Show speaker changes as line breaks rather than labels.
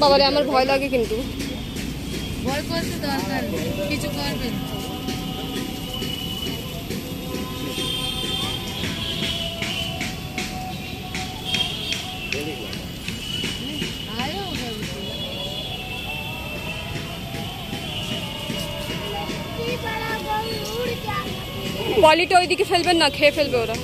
বাবারে আমার ভয় লাগে কিন্তু
ভয় করতে দরকার নেই কিছু করবেন না। আয়ো উঠে উঠে।
পলিটা ওইদিকে ফেলবেন না খেয়ে ফেলবে ওরা